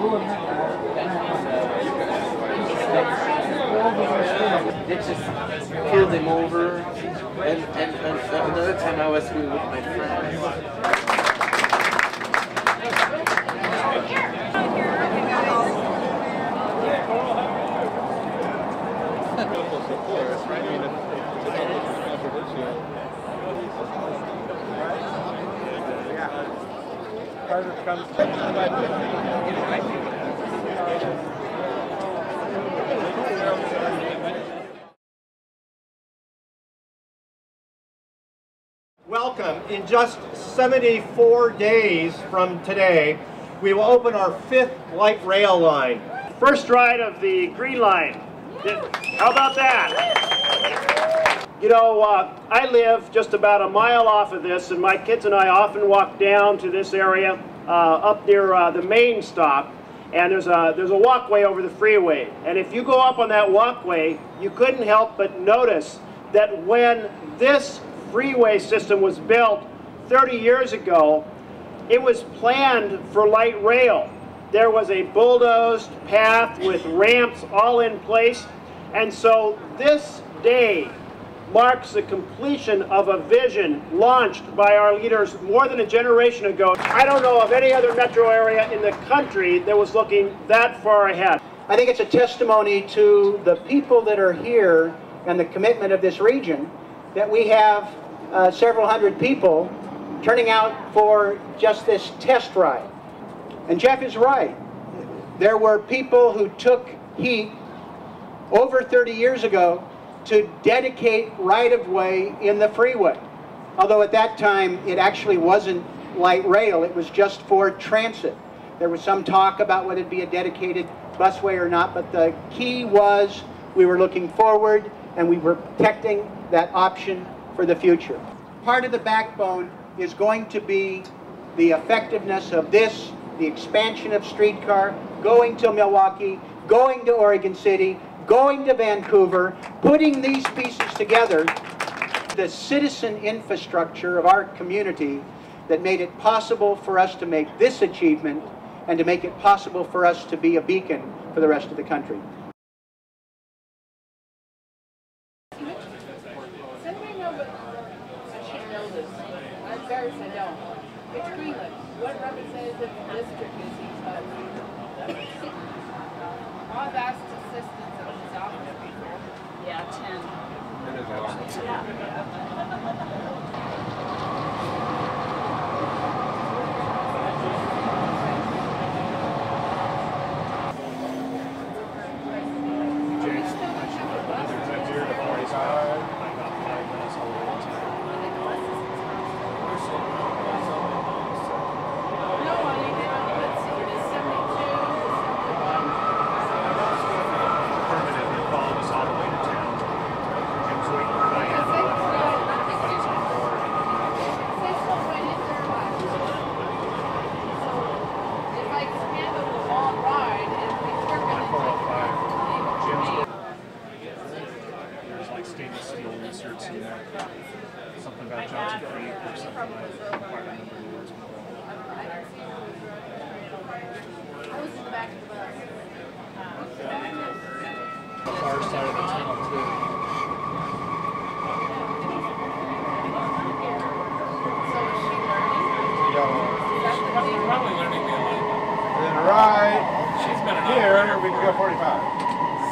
Yeah. It just killed him over. And, and, and another time I was with my friends. In just 74 days from today, we will open our fifth light rail line. First ride of the Green Line. How about that? You know, uh, I live just about a mile off of this, and my kids and I often walk down to this area uh, up near uh, the main stop, and there's a, there's a walkway over the freeway. And if you go up on that walkway, you couldn't help but notice that when this freeway system was built 30 years ago, it was planned for light rail. There was a bulldozed path with ramps all in place. And so this day marks the completion of a vision launched by our leaders more than a generation ago. I don't know of any other metro area in the country that was looking that far ahead. I think it's a testimony to the people that are here and the commitment of this region that we have uh, several hundred people turning out for just this test ride. And Jeff is right. There were people who took heat over 30 years ago to dedicate right-of-way in the freeway. Although at that time it actually wasn't light rail, it was just for transit. There was some talk about whether it'd be a dedicated busway or not, but the key was we were looking forward and we were protecting that option for the future. Part of the backbone is going to be the effectiveness of this, the expansion of streetcar, going to Milwaukie, going to Oregon City, going to Vancouver, putting these pieces together, the citizen infrastructure of our community that made it possible for us to make this achievement and to make it possible for us to be a beacon for the rest of the country. Does anybody know what, I should know this, I'm embarrassed I don't. Rich Greenland, what representative district is he of? I've asked assistants of his office before. Yeah, ten. No, I mean, let's see, it is seventy-two, permanently followed us all the way to town. Jim's waiting for Diane to let her know that everybody's on board. Say so right in there, like. So, if I can handle the long ride, and we we're gonna take. Jim's There's like stainless steel inserts in there. Something about Johnson Creek or something like that. Quite a number of words. I was in the back of the bus. The far side of the tunnel too. So is she learning? Is that the thing? Probably learning the line. Then right She's been here, we can go 45.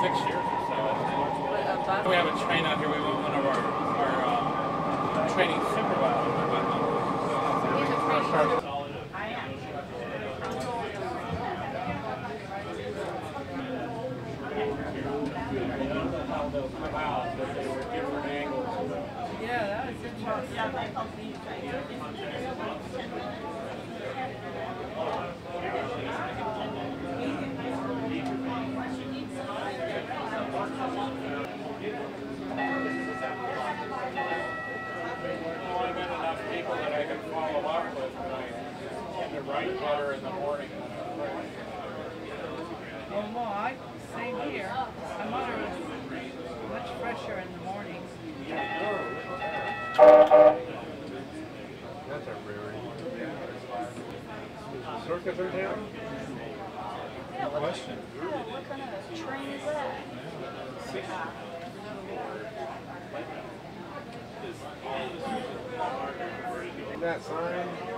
six years or so. A bus? We have a train out here. We have one of our, our uh, training supervisors. He's a training Yeah, that was interesting. in the morning. Oh, well, I, same here. My mother was much fresher in the morning. That's a rarity. Circus in town? Question. What kind of train is that? That sign, says